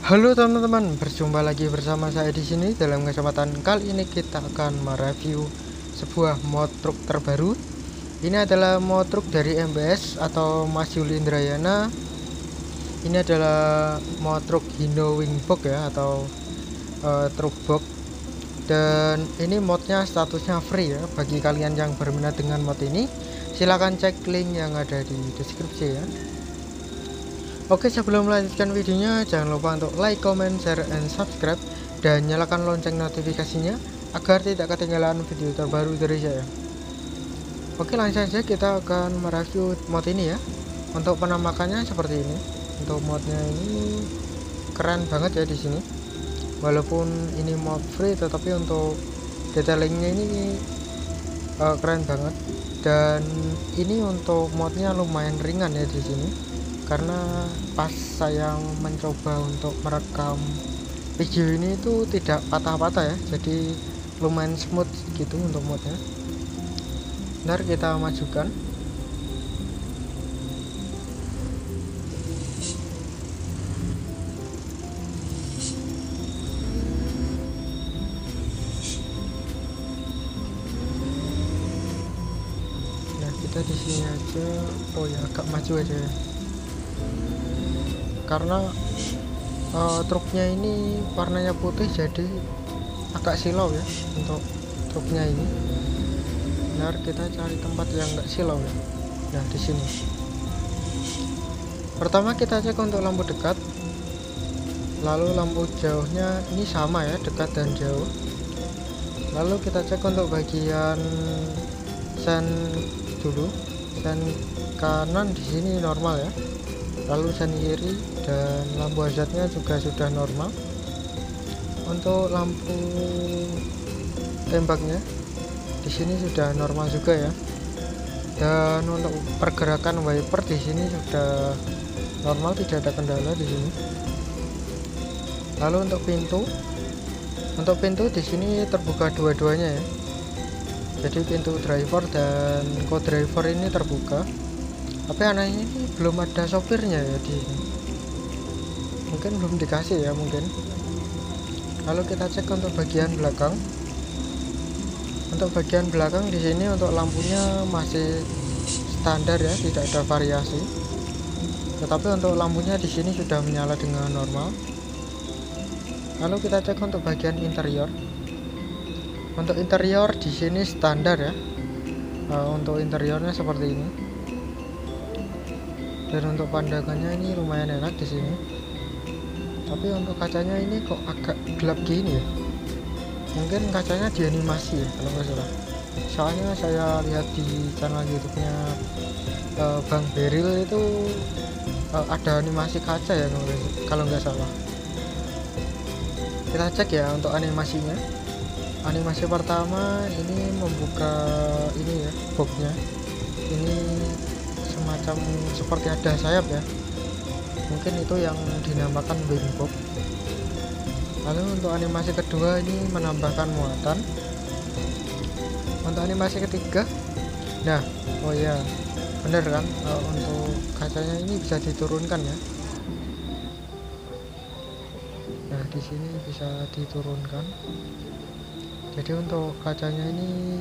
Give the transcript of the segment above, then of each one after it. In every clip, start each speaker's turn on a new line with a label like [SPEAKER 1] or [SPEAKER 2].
[SPEAKER 1] Halo teman-teman, berjumpa lagi bersama saya di sini. Dalam kesempatan kali ini kita akan mereview sebuah mod truk terbaru. Ini adalah mod truk dari MBS atau Mas Yuli Indrayana. Ini adalah mod truk Hino Wingbox ya atau uh, truk box. Dan ini modnya statusnya free ya bagi kalian yang berminat dengan mod ini. Silahkan cek link yang ada di deskripsi ya. Oke sebelum melanjutkan videonya jangan lupa untuk like, comment, share, and subscribe dan nyalakan lonceng notifikasinya agar tidak ketinggalan video terbaru dari saya. Oke langsung saja kita akan mereview mod ini ya. Untuk penampakannya seperti ini. Untuk modnya ini keren banget ya di sini. Walaupun ini mod free tetapi untuk detailingnya ini uh, keren banget. Dan ini untuk modnya lumayan ringan ya di sini karena pas saya mencoba untuk merekam video ini itu tidak patah-patah ya. Jadi lumayan smooth gitu untuk modnya ntar kita majukan. Nah kita di sini aja. Oh ya agak maju aja ya karena uh, truknya ini warnanya putih jadi agak silau ya untuk truknya ini. Biar kita cari tempat yang enggak silau ya. Nah di sini. Pertama kita cek untuk lampu dekat. Lalu lampu jauhnya ini sama ya dekat dan jauh. Lalu kita cek untuk bagian sen dulu sen kanan di sini normal ya lalu sen kiri dan lampu hazardnya juga sudah normal. Untuk lampu tembaknya di sini sudah normal juga ya. Dan untuk pergerakan wiper di sini sudah normal tidak ada kendala di sini. Lalu untuk pintu untuk pintu di sini terbuka dua-duanya ya. Jadi pintu driver dan co-driver ini terbuka tapi anehnya ini belum ada sopirnya ya di. Mungkin belum dikasih ya mungkin. Lalu kita cek untuk bagian belakang. Untuk bagian belakang di sini untuk lampunya masih standar ya tidak ada variasi. Tetapi untuk lampunya di sini sudah menyala dengan normal. Lalu kita cek untuk bagian interior. Untuk interior di sini standar ya. Uh, untuk interiornya seperti ini dan untuk pandangannya ini lumayan enak di sini. Tapi untuk kacanya ini kok agak gelap gini ya. Mungkin kacanya dianimasi ya kalau nggak salah. Soalnya saya lihat di channel youtube-nya uh, Bang Beril itu uh, ada animasi kaca ya kalau nggak salah. Kita cek ya untuk animasinya. Animasi pertama ini membuka ini ya boxnya. Ini semacam seperti ada sayap ya. Mungkin itu yang dinamakan wingbox lalu untuk animasi kedua ini menambahkan muatan. Untuk animasi ketiga nah oh ya bener kan? Uh, untuk kacanya ini bisa diturunkan ya. Nah di sini bisa diturunkan. Jadi untuk kacanya ini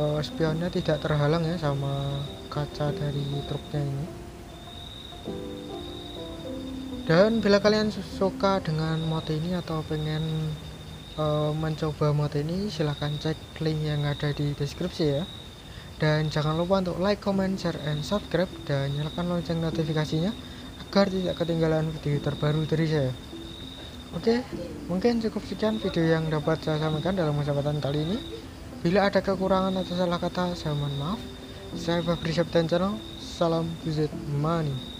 [SPEAKER 1] uh, spionnya tidak terhalang ya sama kaca dari truknya ini. Dan bila kalian suka dengan mod ini atau pengen uh, mencoba mod ini silahkan cek link yang ada di deskripsi ya. Dan jangan lupa untuk like, comment, share, and subscribe dan nyalakan lonceng notifikasinya agar tidak ketinggalan video terbaru dari saya. Oke, mungkin cukup sekian video yang dapat saya sampaikan dalam kesempatan kali ini. Bila ada kekurangan atau salah kata, saya mohon maaf. Saya Fabri Septian Channel. Salam visit money.